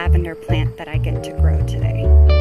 lavender plant that I get to grow today.